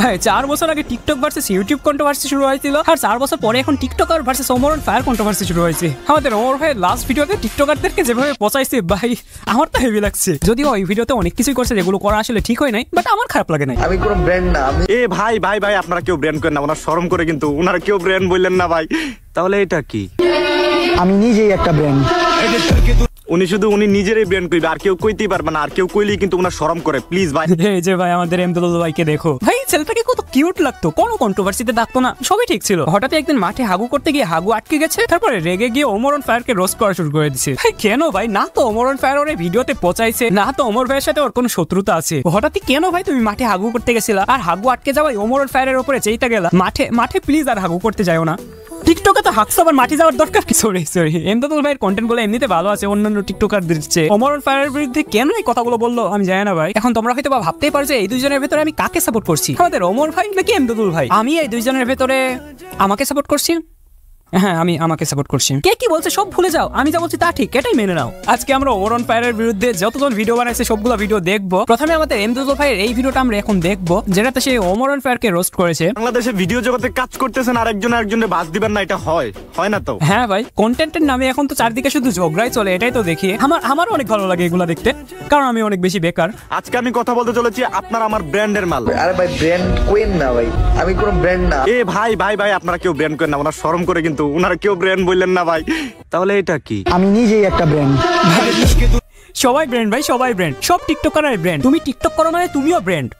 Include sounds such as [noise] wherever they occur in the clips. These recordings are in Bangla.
ভাই চার বছর আগে টিকটক ভার্সেস ইউটিউব কন্ট্রোভার্সি শুরু হয়েছিল আর চার বছর পরে এখন টিকটকার ভার্সেস অমরন ফায়ার কন্ট্রোভার্সি শুরু হয়েছে। আমাদের অমর ভাইয়ের লাস্ট ভিডিওতে টিকটকারদেরকে যেভাবে পচাইছে ভাই আমার তো হেভি লাগছে। যদিও ওই ভিডিওতে অনেক কিছুই করছে যেগুলো করা আসলে ঠিক হয় নাই বাট আমার খারাপ লাগে নাই। আমি কোনো ব্র্যান্ড না আমি এ ভাই ভাই ভাই আপনারা কেউ ব্র্যান্ড করেন না ওনার শরম করে কিন্তু ওনারা কেউ ব্র্যান্ড বললেন না ভাই। তাহলে এটা কি? আমি নিজেই একটা ব্র্যান্ড উনি শুধু উনি নিজেরই ব্র্যান্ড কইবে, আর কেউ কইতেই পারবে না, আর কেউ কইলেই কিন্তু ওনার শরম করে। প্লিজ ভাই। [laughs] এই যে ভাই, আমাদের এমদুল ভাইকে দেখো। ভাই ছেলেটাকে কত কিউট লাগতো। কোনো কন্ট্রোভার্সিতে ডাকতো না। সবই ঠিক ছিল। হঠাৎ একদিন মাঠে হাগু করতে গিয়ে হাগু আটকে গেছে, তারপরে রেগে গিয়ে ওমরন ফায়ারকে রোস্ট করা শুরু করে দিচ্ছে ভাই, কেন ভাই? না তো ওমরন ফায়ার ওর ভিডিওতে পচাইছে, না তো ওমর ভাইয়ের সাথে ওর কোনো শত্রুতা আছে। হঠাৎই কেন ভাই তুমি মাঠে হাগু করতে গেছিলা? আর হাগু আটকে যাওয়াই ওমরন ফায়ারের উপরে চেইতে গেলা। মাঠে মাঠে প্লিজ আর হাগু করতে যাও না। টিকটকে তো হাকস আবার মাটি যাওয়ার দরকার কি? সরি সরি এমদাদুল ভাইয়ের কন্টেন্টগুলো এমনিতে ভালো আছে, অন্যান্য টিকটকারদের চেয়ে অমরন ফায়ারের বিরুদ্ধে কেন এই কথাগুলো বলল আমি জানি না ভাই। এখন তোমরা হয়তো বা ভাবতেই পারো যে এই দুইজনের ভেতরে আমি কাকে সাপোর্ট করছি? আমাদের অমর ভাই নাকি এমদাদুল ভাই? আমি এই দুইজনের ভেতরে আমাকে সাপোর্ট করছি হ্যাঁ আমি আমাকে সাপোর্ট করছি। কে কি বলছে সব ভুলে যাও আমি যা বলছি তা ঠিক এটাই মেনে নাও। আজকে আমরা ওমরন ফায়ারের বিরুদ্ধে যতজন ভিডিও বানাইছে সবগুলো ভিডিও দেখব। প্রথমে আমাদের এমদাদুল ভাইয়ের এই ভিডিওটা আমরা এখন দেখব যেটাতে সে ওমরন ফায়ারকে রোস্ট করেছে। বাংলাদেশে ভিডিও জগতে কাজ করতেছেন আর একজন আরেকজনের বাদ দিবেন না এটা হয় হয় না তো? হ্যাঁ ভাই কন্টেন্টের নামে এখন তো চারদিকে শুধু ঝগড়াই চলে এটাই তো দেখি। আমার আমারও অনেক ভালো লাগে এগুলো দেখতে কারণ আমি অনেক বেশি বেকার। আজকে আমি কথা বলতে চলেছি আপনার আমার ব্র্যান্ডের মাল। আরে ভাই ব্র্যান্ড কোয়েন না ভাই আমি কোনো ব্র্যান্ড না। এ ভাই ভাই ভাই আপনারা কেউ ব্র্যান্ড করেন না ওনার শরম করে কিন্তু ওনারা কেউ ব্র্যান্ড বললেন না ভাই। তাহলে এটা কি? আমি নিজেই একটা ব্র্যান্ড সবাই ব্র্যান্ড ভাই সবাই ব্র্যান্ড সব টিকটকারের ব্র্যান্ড তুমি টিকটক করো মানে তুমিও ব্র্যান্ড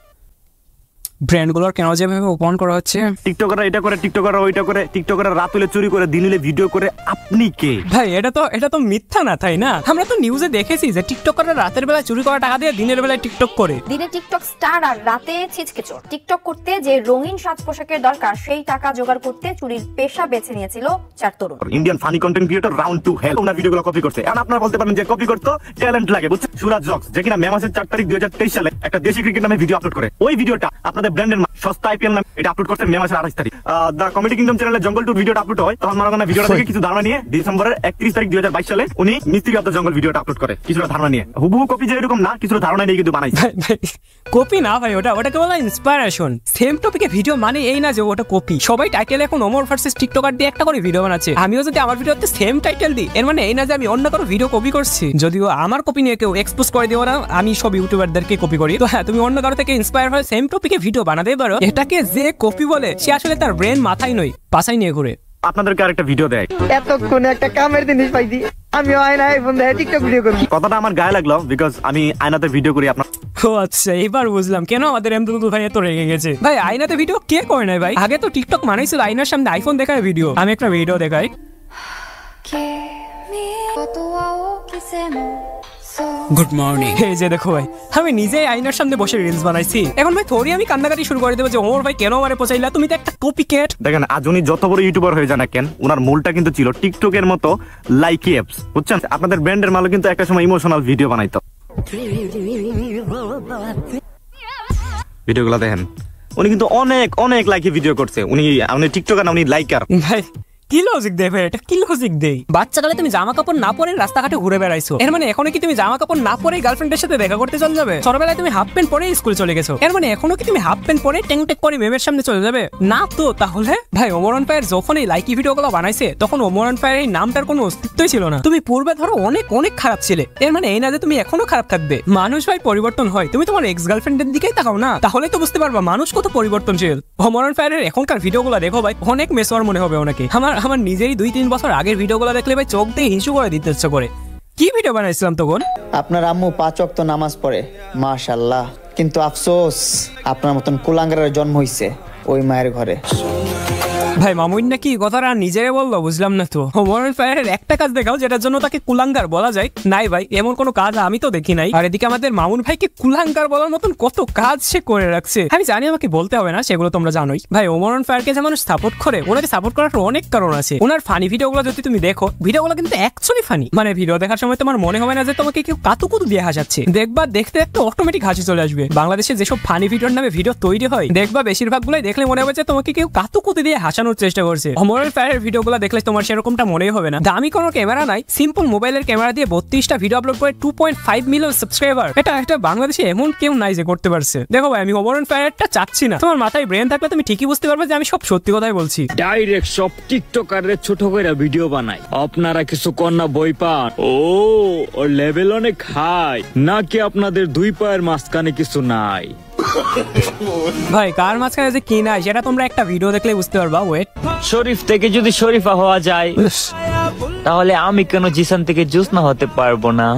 ব্র্যান্ডগুলোর কেন যেভাবে ওপেন করা হচ্ছে। টিকটকাররা এটা করে টিকটকাররা ওইটা করে টিকটকাররা রাত হলে চুরি করে দিন হলে ভিডিও করে আপনি কে? ভাই এটা তো এটা তো মিথ্যা না তাই না? আমরা তো নিউজে দেখেছি যে টিকটকাররা রাতের বেলায় চুরি করা টাকা দিয়ে দিনের বেলায় টিকটক করে। দিনে টিকটক স্টার আর রাতে ছিচকে চোর। টিকটক করতে যে রঙিন সাজ পোশাকের দরকার সেই টাকা জোগাড় করতে চুরির পেশা বেছে নিয়েছিল চার তরুণ। Indian funny content creator round to hell ওনার ভিডিওগুলো কপি করছে। এখন আপনারা বলতে পারেন যে কপি করতে ট্যালেন্ট লাগে বুঝছেন? সুরাজ জক্স যে কিনা মে মাসের চার তারিখ দুই সালে একটা দেশি ক্রিকেট নামে ভিডিও আপলোড করে। ওই ভিডিওটা আপনাদের ব্র্যান্ডের সস্তা আইপিএল নামে এটা আপলোড করছে মে মাসের আঠাশ তারিখ। দ্য কমেডি কিংডম চ্যানেলে জঙ্গল টু ভিডিওটা আপলোড হয়। তখন মনে করেন ভিডিওটা থেকে কিছু ধারণা নিয়ে ডিসেম্বরের একত্রিশ তারিখ দুই সালে উনি মিস্ত্রি অফ দ্য জঙ্গল ভিডিওটা আপলোড করে কিছুটা ধারণা নিয়ে। হুবহু কপি যে এরকম না কিছুটা ধারণা নিয়ে কিন্তু বানাইছে। [laughs] কপি না ভাই ওটা ওটাকে বলা ইন্সপায়ারেশন সেম টপিকে ভিডিও মানে এই না যে ওটা কপি সবাই টাইটেল এখন ওমর ভার্সেস টিকটকার দিয়ে একটা করে ভিডিও বানাচ্ছে। আমিও যদি আমার ভিডিওতে সেম টাইটেল দিই এর মানে এই না যে আমি অন্য কারও ভিডিও কপি করছি। যদিও আমার কপি নিয়ে কেউ এক্সপোজ করে দিও না আমি সব ইউটিউবারদেরকে কপি করি। তো হ্যাঁ তুমি অন্য কারও থেকে ইন্সপায়ার হয়ে সেম টপিকে ভিডিও ভিডিও বানাতেই পারো এটাকে যে কপি বলে সে আসলে তার ব্রেন মাথায় নয় পাশাই নিয়ে ঘুরে। আপনাদেরকে আরেকটা ভিডিও দেয়। এতক্ষণে একটা কামের জিনিস পাইছি। আমি আয়নায় ফোন দেয় টিকটক ভিডিও করি কথাটা আমার গায়ে লাগল বিকজ আমি আয়নাতে ভিডিও করি আপনার ও আচ্ছা এবার বুঝলাম। কেন আমাদের এমদুল ভাই এত রেগে গেছে? ভাই আয়নাতে ভিডিও কে করে নাই ভাই? আগে তো টিকটক মানেই ছিল আয়নার সামনে আইফোন দেখায় ভিডিও আমি একটা ভিডিও দেখাই। [sighs] গুড মর্নিং এই যে দেখো ভাই আমি নিজেই আয়নার সামনে বসে রিলস বানাইছি। এখন ভাই থোড়ি আমি কান্নাকাটি শুরু করে দেবো যে ওমর ভাই কেন আমারে পচাইলা তুমি তো একটা কপি কেট দেখেন আজ উনি যত বড় ইউটিউবার হয়ে যান কেন ওনার মূলটা কিন্তু ছিল টিকটকের মতো লাইকি অ্যাপস বুঝছেন? আপনাদের ব্র্যান্ডের মালও কিন্তু একটা সময় ইমোশনাল ভিডিও বানাইতো। ভিডিওগুলো দেখেন উনি কিন্তু অনেক অনেক লাইকি ভিডিও করছে। উনি উনি টিকটকার না উনি লাইকার ভাই কি লজিক দেবে এটা কি লজিক দেই বাচ্চাকালে তুমি জামা কাপড় না পরে রাস্তাঘাটে ঘুরে বেড়াইছো। এর মানে এখনও কি তুমি জামা কাপড় না পরে গার্লফ্রেন্ডের সাথে দেখা করতে চলে যাবে? ছোটবেলায় তুমি হাফ প্যান্ট পরে স্কুল চলে গেছো। এর মানে এখনও কি তুমি হাফ প্যান্ট পরে টেং টেক করে মেমের সামনে চলে যাবে? না তো, তাহলে? ভাই ওমরন পায়ের যখন এই লাইকি ভিডিওগুলো বানাইছে, তখন ওমরন পায়ের এই নামটার কোনো অস্তিত্বই ছিল না। তুমি পূর্বে ধরো অনেক অনেক খারাপ ছিলে। এর মানে এই না যে তুমি এখনও খারাপ থাকবে। মানুষ ভাই পরিবর্তন হয়। তুমি তোমার এক্স গার্লফ্রেন্ডের দিকেই তাকাও না। তাহলে তো বুঝতে পারবা মানুষ কত পরিবর্তনশীল। ওমরন ফায়ারের এখনকার ভিডিওগুলো দেখো ভাই, অনেক মেসোয়ার মনে হবে ওনাকে। আমার আমার নিজেরই দুই তিন বছর আগের ভিডিওগুলো দেখলে ভাই চোখ দিয়ে হিসু করে দিতে ইচ্ছে করে। কি ভিডিও বানাইছিলাম তখন? আপনার আম্মু পাঁচ অক্ত নামাজ পড়ে মাশাল্লাহ কিন্তু আফসোস, আপনার মতন কুলাঙ্গারের জন্ম হইছে ওই মায়ের ঘরে। ভাই, মামুন নাকি কথাটা নিজেরে বলল, বুঝলাম না তো। ওমরন ফায়ারের একটা কাজ দেখাও, যেটার জন্য তাকে কুলাঙ্গার বলা যায়। নাই ভাই, এমন কোনো কাজ আমি তো দেখি নাই। আর এদিকে আমাদের মামুন ভাইকে কুলাঙ্গার বলার মতন কত কাজ সে করে রাখছে। আমি জানি আমাকে বলতে হবে না, সেগুলো তোমরা জানোই। ভাই, ওমরন ফায়ারকে যে মানুষ সাপোর্ট করে, ওনাকে সাপোর্ট করার অনেক কারণ আছে। ওনার ফানি ভিডিওগুলো যদি তুমি দেখো, ভিডিওগুলো কিন্তু অ্যাকচুয়ালি ফানি মানে ভিডিও দেখার সময় তোমার মনে হবে না যে তোমাকে কেউ কাতুকুতু দিয়ে হাসাচ্ছে। দেখবা, দেখতে একটা অটোমেটিক হাসি চলে আসবে। বাংলাদেশে যেসব ফানি ভিডিওর নামে ভিডিও তৈরি হয়, দেখবা বেশিরভাগ গুলাই দেখলে মনে হবে যে তোমাকে কেউ কাতুকুতু দিয়ে হাসা নাচানোর চেষ্টা করছে। অমরের ফায়ারের ভিডিওগুলো দেখলে তোমার সেরকমটা মনেই হবে না। দামি কোনো ক্যামেরা নাই সিম্পল মোবাইলের ক্যামেরা দিয়ে বত্রিশটা ভিডিও আপলোড করে two point five million subscriber এটা একটা বাংলাদেশে এমন কেউ নাই যে করতে পারছে। দেখো ভাই, আমি অমরন ফায়ারটা চাচ্ছি না। তোমার মাথায় ব্রেন থাকলে তুমি ঠিকই বুঝতে পারবে যে আমি সব সত্যি কথাই বলছি। ডাইরেক্ট সব টিকটকারদের ছোট করে ভিডিও বানাই আপনারা কিছু কন্যা বই পান। ও লেভেল অনেক হাই নাকি আপনাদের দুই পায়ের মাঝখানে কিছু নাই? ভাই কার মাঝখানে যে কি নাই সেটা তোমরা একটা ভিডিও দেখলে বুঝতে পারবা ওয়েট শরীফ থেকে যদি শরীফা হওয়া যায় তাহলে আমি কেন জিসান থেকে জুস না হতে পারব না?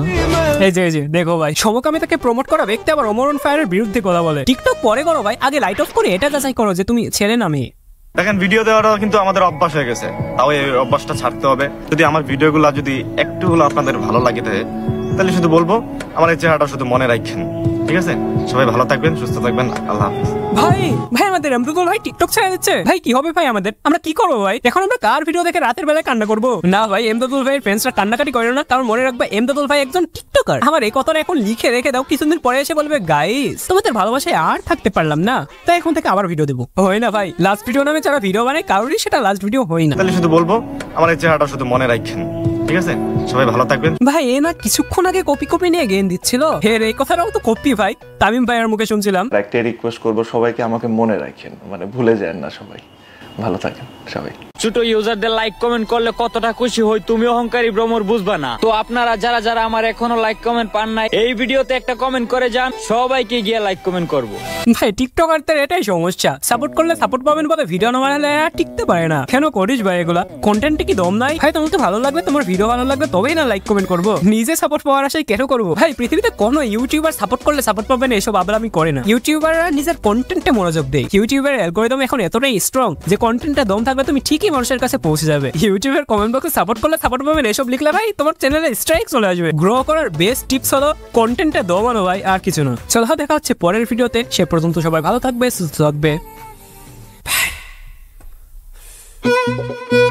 এই যে যে দেখো ভাই সমকামিতাকে প্রমোট করা ব্যক্তি আবার অমরন ফায়ারের বিরুদ্ধে কথা বলে। টিকটক পরে করো ভাই আগে লাইট অফ করে এটা যাচাই করো যে তুমি ছেলে না মেয়ে। দেখেন ভিডিও দেওয়াটা কিন্তু আমাদের অভ্যাস হয়ে গেছে। তাও এই অভ্যাসটা ছাড়তে হবে। যদি আমার ভিডিওগুলো যদি একটু হলো আপনাদের ভালো লাগে তাহলে শুধু বলব আমার এই চেহারাটা শুধু মনে রাখেন। ঠিক আছে? সবাই ভালো থাকবেন সুস্থ থাকবেন আল্লাহ হাফিজ। ভাই ভাই আমাদের এমরুদুল ভাই টিকটক ছেড়ে দিচ্ছে। ভাই কি হবে ভাই আমাদের? আমরা কি করব ভাই? এখন আমরা কার ভিডিও দেখে রাতের বেলায় কান্না করব? না ভাই এমদাদুল ভাইয়ের ফ্রেন্ডসরা কান্নাকাটি করে না কারণ মনে রাখবে এমদাদুল ভাই একজন টিকটকার। আমার এই কথাটা এখন লিখে রেখে দাও কিছুদিন পরে এসে বলবে গাইস তোমাদের ভালোবাসায় আর থাকতে পারলাম না। তাই এখন থেকে আবার ভিডিও দেবো। হয় না ভাই লাস্ট ভিডিও নামে যারা ভিডিও বানায় কারোরই সেটা লাস্ট ভিডিও হয় না। তাহলে শুধু বলব আমার এই চেহারাটা শুধু মনে রাখেন। ঠিক আছে? সবাই ভালো থাকবেন। ভাই এ না কিছুক্ষণ আগে কপি কপি নিয়ে গেম দিচ্ছিল। হে এই কথাটাও তো কপি ভাই। তামিম ভাইয়ের মুখে শুনছিলাম। একটা রিকোয়েস্ট করব সবাইকে আমাকে মনে রাখেন। মানে ভুলে যান না সবাই। ভালো থাকেন সবাই। ছোট ইউজারদের লাইক কমেন্ট করলে কতটা খুশি হই তুমি অহংকারী ভ্রমর বুঝবা না। তো আপনারা যারা যারা আমার এখনও লাইক কমেন্ট পান নাই এই ভিডিওতে একটা কমেন্ট করে যান সবাইকে গিয়ে লাইক কমেন্ট করব। ভাই টিকটকারদের এটাই সমস্যা। সাপোর্ট করলে সাপোর্ট পাবেন বলে ভিডিও না বানালে আর টিকতে পারে না। কেন করিস ভাই এগুলা? কন্টেন্টে কি দম নাই? ভাই তোমাকে ভালো লাগবে তোমার ভিডিও ভালো লাগবে তবেই না লাইক কমেন্ট করব। নিজে সাপোর্ট পাওয়ার আশায় কেন করব? ভাই পৃথিবীতে কোনো ইউটিউবার সাপোর্ট করলে সাপোর্ট পাবেন এসব আবার আমি করে না। ইউটিউবাররা নিজের কন্টেন্টে মনোযোগ দেয়। ইউটিউবের অ্যালগোরিদম এখন এতটাই স্ট্রং যে কন্টেন্টটা দম থাকবে, তুমি ঠিকই মানুষের কাছে পৌঁছে যাবে। ইউটিউবের কমেন্ট বক্সে সাপোর্ট করলে সাপোর্ট পাবেন এসব লিখলে ভাই তোমার চ্যানেলে স্ট্রাইক চলে আসবে। গ্রো করার বেস্ট টিপস হলো কন্টেন্টটা দমানো ভাই, আর কিছু না। চলো দেখা হচ্ছে পরের ভিডিওতে সে পর্যন্ত সবাই ভালো থাকবে, সুস্থ থাকবে। Bye.